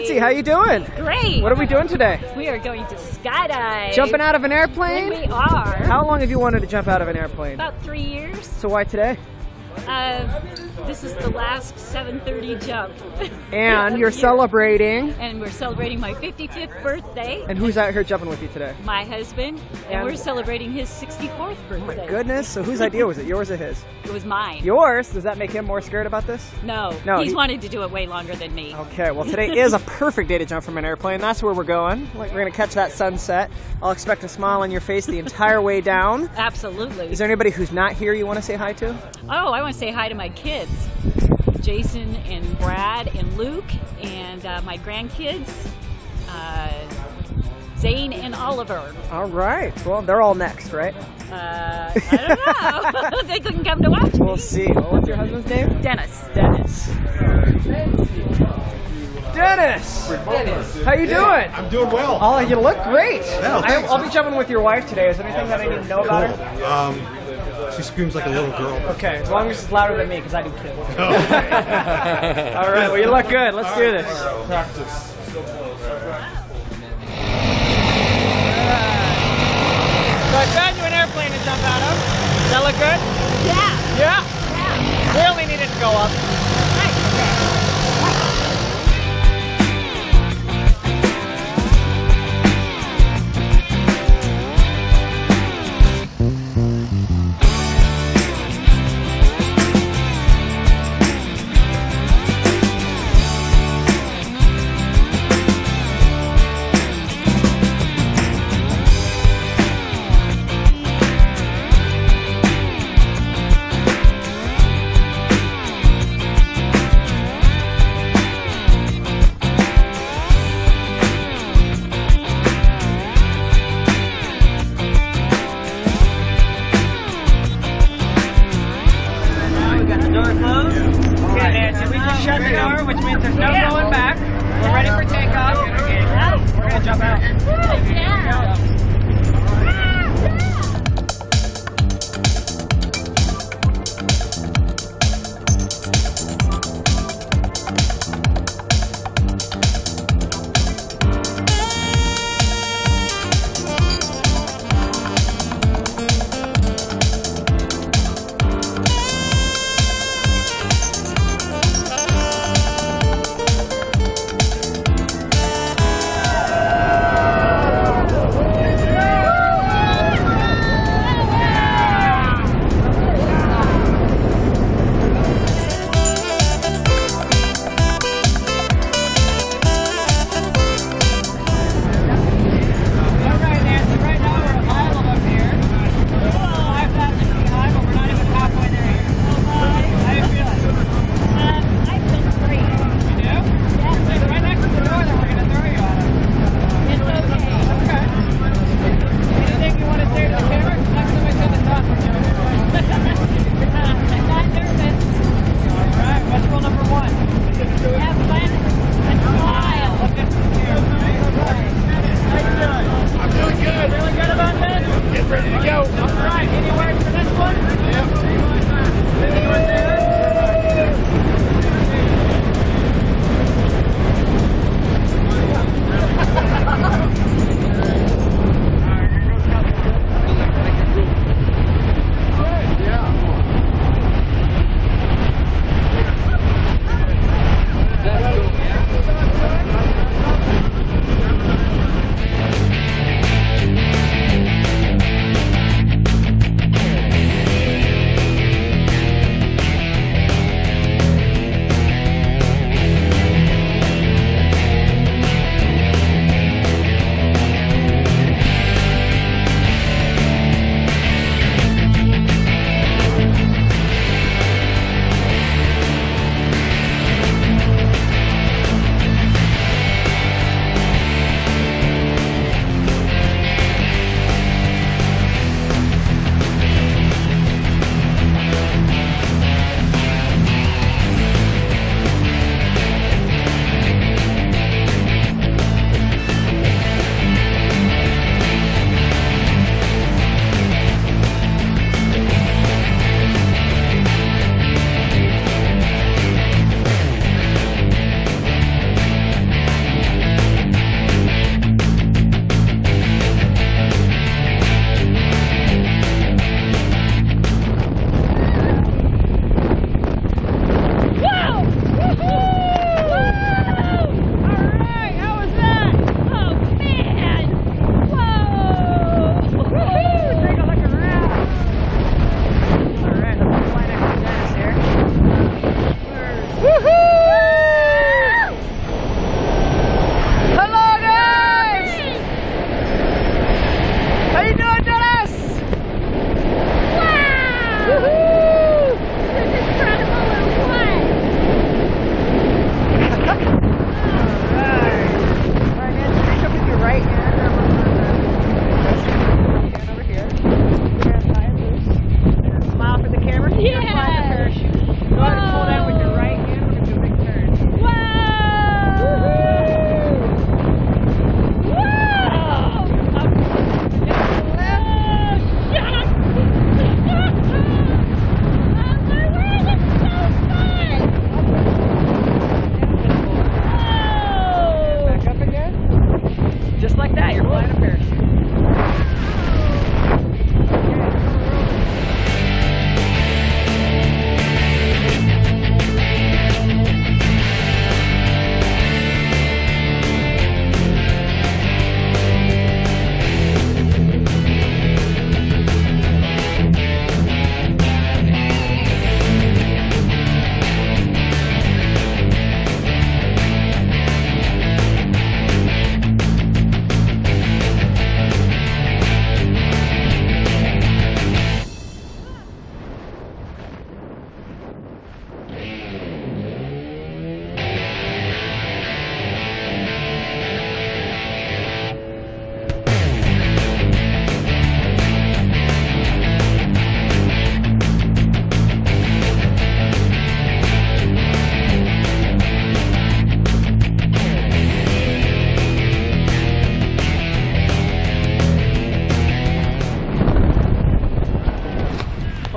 Nancy, how you doing? Great. What are we doing today? We are going to skydive. Jumping out of an airplane? We are. How long have you wanted to jump out of an airplane? About three years. So why today? Uh, this is the last 7:30 jump. And you're celebrating. And we're celebrating my 55th birthday. And who's out here jumping with you today? my husband, and, And- we're celebrating his 64th birthday. Oh my goodness. So whose idea was it? Yours or his? It was mine. Yours. Does that make him more scared about this? no, No, he's he- wanted to do it way longer than me. Okay, well today is a perfect day to jump from an airplane. That's where we're going. Like we're gonna catch that sunset. I'll expect a smile on your face the entire way down. Absolutely. Is there anybody who's not here you want to say hi to? Oh, I want to say hi to my kids, Jason and Brad and Luke, and uh, my grandkids, uh, Zane and Oliver. All right. Well, they're all next, right? Uh, I don't know. they couldn't come to watch me. We'll see. Well, what's your husband's name? Dennis. Dennis. Dennis. Dennis. How you doing? I'm doing well. Oh, you look great. Yeah, I, thanks. I'll be jumping with your wife today. Is there anything that I need to know about her? Um, she screams like a little girl. Okay, as long as it's louder than me, because I do kids. Oh. All right, well, you look good. Let's do this. Practice. So I found you an airplane to jump out of. Does that look good? Yeah. Yeah. We only needed to go up. Shut the door, which means there's no going back. We're ready for takeoff. We're gonna jump out.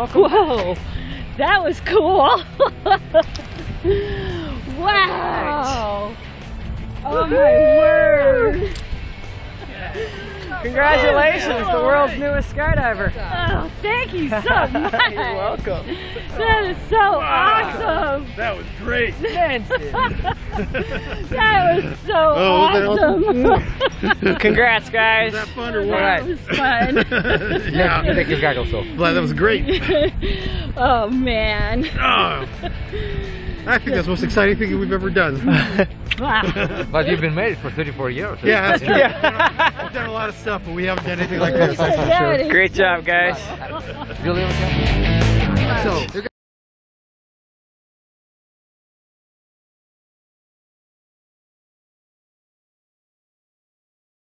Welcome Whoa, that was cool. wow. Right. Oh my word. Congratulations, the world's newest skydiver. Oh, thank you so much. You're welcome. That is so awesome. That was great. That was so Oh, was awesome. Congrats, guys. Was that fun or that was fun. yeah, Take your goggles off. Glad that was great. oh man. Oh, I think that's the most exciting thing we've ever done. But you've been married for 34 years. Yeah, that's true. Yeah. We've done a lot of stuff, but we haven't done anything like this. That's for Yeah, sure. Great job, guys. You live again? So,